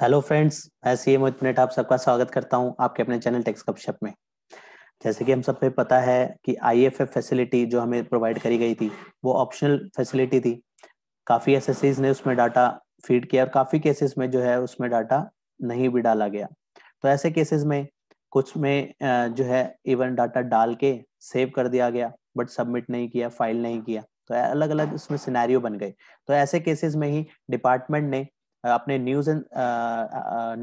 Hello friends मैं C M minute आप सबका स्वागत करता हूँ आपके अपने चैनल टेक्स कपशप में। जैसे कि हम सब पे पता है कि आईएफएफ फैसिलिटी जो हमें प्रोवाइड करी गई थी, वो ऑप्शनल फैसिलिटी थी। काफ़ी एस ने उसमें डाटा फ़ीड किया और काफ़ी केसेस में जो है उसमें डाटा नहीं भी डाला गया। तो ऐसे केसेस में कुछ में जो है इवन डाटा डाल के सेव कर दिया गया बट सबमिट नहीं किया फ़ाइल नहीं किया। तो अलग अलग उसमें सिनेरियो बन गए। तो ऐसे केसेस में ही डिपार्टमेंट ने अपने news and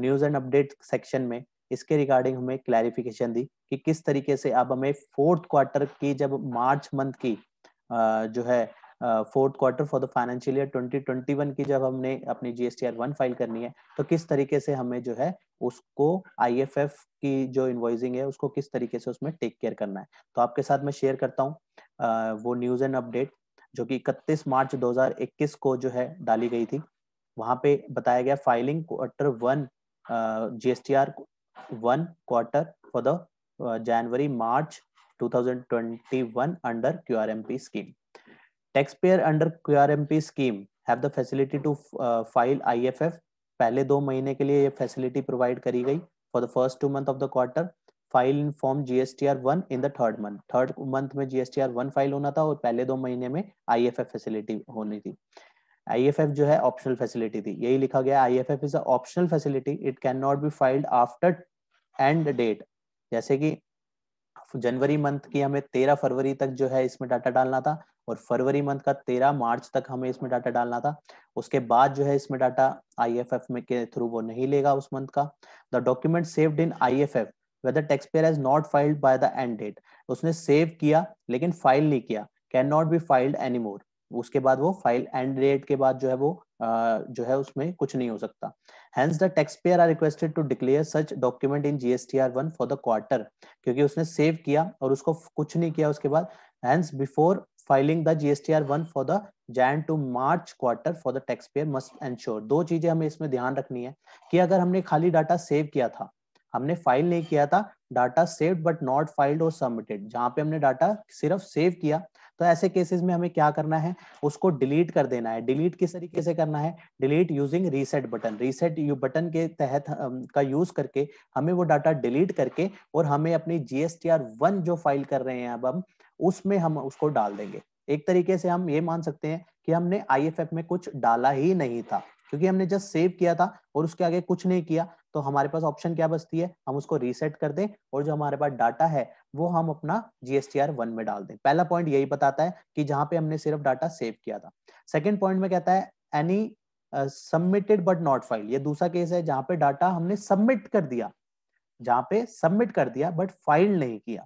news and update section में इसके रिगार्डिंग हमें क्लैरिफिकेशन दी कि किस तरीके से अब हमें फोर्थ क्वार्टर की जब मार्च मंथ की जो है fourth quarter for the financial year 2021 की जब हमने अपनी जीएसटीआर वन फ़ाइल करनी है तो किस तरीके से हमें जो है उसको आईएफएफ की जो इन्वॉइसिंग है, उसको किस तरीके से उसमें टेक केयर करना है। तो आपके साथ मैं शेयर करता हूँ वो न्यूज़ एंड अपडेट जो कि 31 मार्च 2021 को जो है डाली गई थी। वहाँ पे बताया गया filing quarter one G S T R one quarter for the January March 2021 under QRMP scheme. Taxpayer under QRMP scheme have the facility to uh, file IFF. पहले दो महीने के लिए ये फैसिलिटी प्रोवाइड करी गई for the first two month of the quarter file in form GSTR one in the third month third month में GSTR one file होना था और पहले दो महीने में आईएफएफ फैसिलिटी होनी थी आईएफएफ जो है ऑप्शनल फैसिलिटी थी। यही लिखा गया IFF is optional facility it can not be filed after end date जैसे कि जनवरी मंथ की हमें तेरह फरवरी तक जो है इसमें डाटा डालना था और फरवरी मंथ का तेरह मार्च तक हमें इसमें डाटा डालना था। उसके बाद जो है इसमें डाटा आईएफएफ में के थ्रू वो नहीं लेगा उस मंथ का। The document saved in IFF whether taxpayer has not filed by the end date उसने सेव किया, लेकिन फ़ाइल नहीं किया। Can not be filed any more उसके बाद वो फ़ाइल एंड डेट के बाद जो है वो जो है उसमें कुछ नहीं हो सकता। Hence the tax payer are requested to declare such document in GSTR one for the quarter क्योंकि उसने सेव किया और उसको कुछ नहीं किया उसके बाद। Hence before filing the GSTR one for the Jan to March quarter for the tax payer must ensure दो चीज़ें हमें इसमें ध्यान रखनी है कि अगर हमने खाली डाटा सेव किया था, हमने फ़ाइल नहीं किया था data saved but not filed और सबमिटेड जहाँ पे हमने डाटा सिर्फ़ सेव किया तो ऐसे केसेस में हमें क्या करना है? उसको डिलीट कर देना है। डिलीट किस तरीके से करना है? Delete using reset button reset you button के तहत का यूज़ करके हमें वो डाटा डिलीट करके और हमें अपनी जीएसटीआर वन जो फ़ाइल कर रहे हैं अब हम, उसमें हम उसको डाल देंगे। एक तरीके से हम ये मान सकते हैं कि हमने आईएफएफ में कुछ डाला ही नहीं था, क्योंकि हमने जस्ट सेव किया था और उसके आगे कुछ नहीं किया। तो हमारे पास ऑप्शन क्या बचती है? हम उसको रीसेट कर दें और जो हमारे पास डाटा है, वो हम अपना जीएसटीआर वन में डाल दें। पहला पॉइंट यही बताता है कि जहाँ पे हमने सिर्फ़ डाटा सेव किया था। सेकेंड पॉइंट में कहता है any submitted but not file ये दूसरा केस है जहाँ पे डाटा हमने सबमिट कर दिया। जहाँ पे सबमिट कर दिया बट फ़ाइल नहीं किया।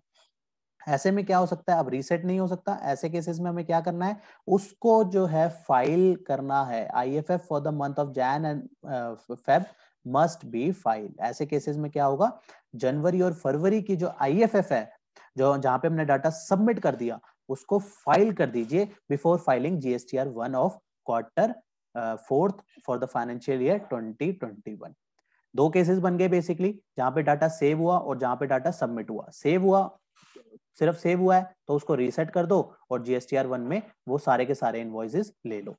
ऐसे में क्या हो सकता है? अब रीसेट नहीं हो सकता। ऐसे केसेस में हमें क्या करना है? उसको जो है फ़ाइल करना है। I F F for the month of Jan and Feb must be file. ऐसे केसेस में क्या होगा? जनवरी और फरवरी की जो आई एफ़ एफ़ है, जो, जहाँ पे हमने डाटा सबमिट कर दिया, उसको फ़ाइल कर दीजिए before filing GSTR one of quarter fourth for the financial year 2021 दो केसेस बन गए बेसिकली, जहाँ पे डाटा सेव हुआ और जहाँ पे डाटा सबमिट हुआ। सेव हुआ, सिर्फ़ सेव हुआ है तो उसको रीसेट कर दो और जीएसटीआर वन में वो सारे के सारे इन्वॉइसेस ले लो।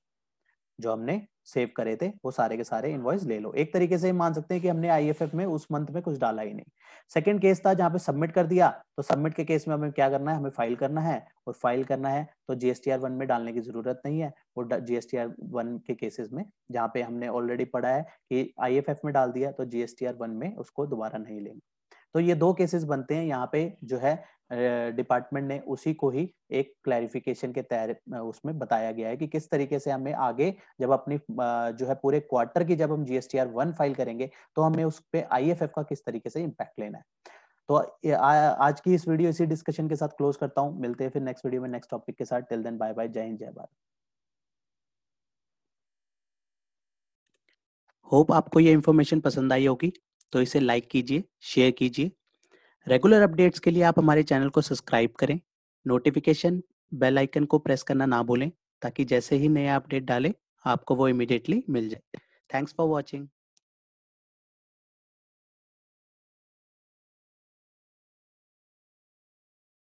जो हमने सेव करे थे, वो सारे के सारे इनवॉइस ले लो। एक तरीके से मान सकते हैं कि हमने आईएफएफ में उस मंथ में कुछ डाला ही नहीं। सेकंड केस था जहाँ पे सबमिट कर दिया तो सबमिट के केस में हमें क्या करना है? हमें फ़ाइल करना है और फ़ाइल करना है तो जीएसटीआर वन में डालने की ज़रूरत नहीं है। और जीएसटीआर वन के केसेस में, जहाँ पे हमने ऑलरेडी पढ़ा है कि आईएफएफ में डाल दिया तो जीएसटीआर वन में उसको दोबारा नहीं लेंगे। तो ये दो केसेस बनते हैं। यहाँ पे जो है डिपार्टमेंट ने उसी को ही एक क्लैरिफिकेशन के तहत उसमें बताया गया है कि किस तरीके से हमें आगे जब अपनी जो है पूरे क्वार्टर की जब हम जीएसटीआर वन फ़ाइल करेंगे तो हमें उस पर आई का किस तरीके से इम्पैक्ट लेना है। तो आज की इस वीडियो इसी डिस्कशन के साथ क्लोज करता हूँ। मिलते हैं फिर नेक्स्ट वीडियो में नेक्स्ट टॉपिक के साथ। टिल देन बाय बाय जय हिंद, जय भारत। होप आपको ये इन्फॉर्मेशन पसंद आई होगी। तो इसे लाइक कीजिए शेयर कीजिए। रेगुलर अपडेट्स के लिए आप हमारे चैनल को सब्सक्राइब करें। नोटिफिकेशन बेल आइकन को प्रेस करना ना भूलें, ताकि जैसे ही नया अपडेट डालें, आपको वो इमिडिएटली मिल जाए। Thanks for watching